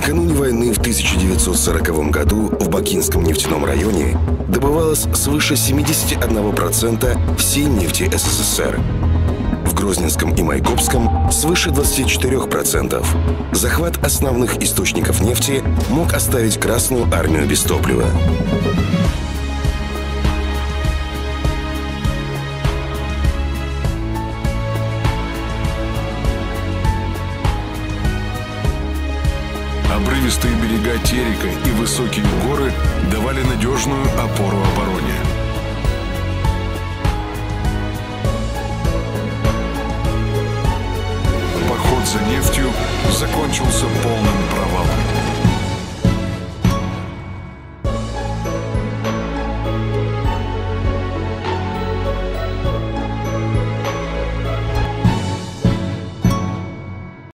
Накануне войны в 1940 году в Бакинском нефтяном районе добывалось свыше 71% всей нефти СССР. В Грозненском и Майкопском свыше 24%. Захват основных источников нефти мог оставить Красную армию без топлива. Обрывистые берега Терека и высокие горы давали надежную опору обороне. Поход за нефтью закончился полным.